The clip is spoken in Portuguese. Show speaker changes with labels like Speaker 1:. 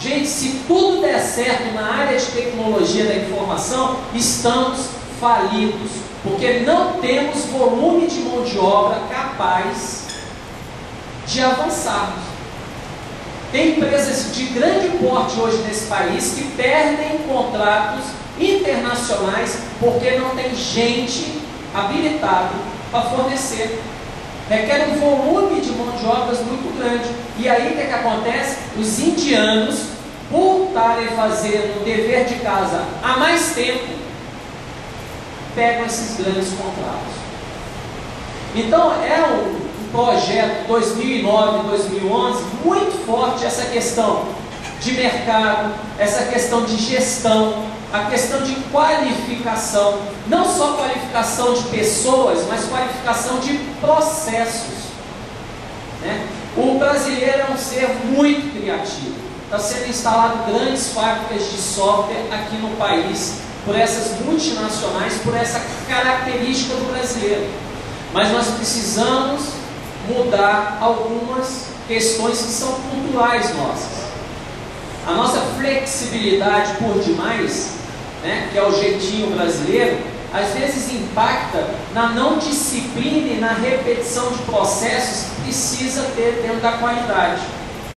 Speaker 1: Gente, se tudo der certo na área de tecnologia da informação, estamos falidos, porque não temos volume de mão de obra capaz de avançarmos. Tem empresas de grande porte hoje nesse país que perdem contratos internacionais porque não tem gente habilitada para fornecer. Requer um volume de mão de obras muito grande. E aí o que, é que acontece? Os indianos, por estarem fazendo o dever de casa há mais tempo, pegam esses grandes contratos. Então é um, projeto 2009-2011 muito forte essa questão de mercado, essa questão de gestão, a questão de qualificação, não só qualificação de pessoas, mas qualificação de processos. Né? O brasileiro é um ser muito criativo. Está sendo instalado grandes fábricas de software aqui no país por essas multinacionais, por essa característica do brasileiro. Mas nós precisamos mudar algumas questões que são culturais nossas. Flexibilidade por demais, né, que é o jeitinho brasileiro, às vezes impacta na não disciplina e na repetição de processos que precisa ter dentro da qualidade.